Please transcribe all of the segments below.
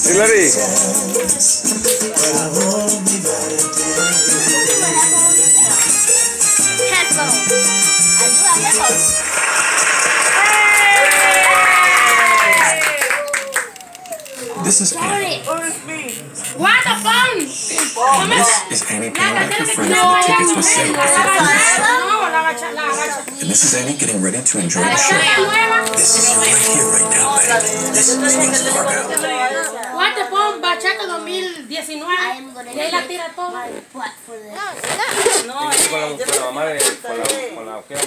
Hillary. This is Annie. What the fun? This is Annie paying back her friend for tickets were sent And this is Annie getting ready to enjoy the show. This is you right here, right now, baby. This, is this one's Margot. 19. Y la tira todo. No, no. Eh, con la mamá de. Con la. Con la. ¿Qué La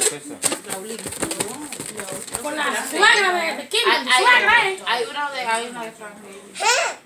Con la suegra de. ¿Quién? Suegra, eh. Hay una de. Hay una de